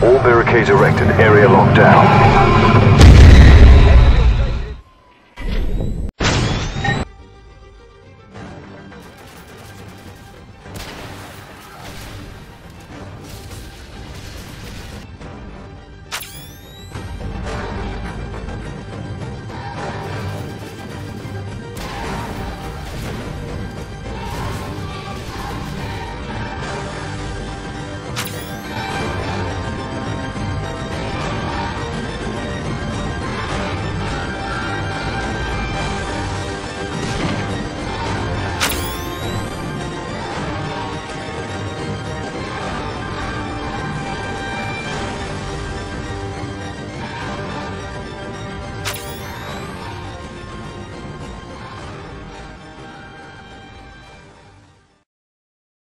All barricades erected. Area locked down.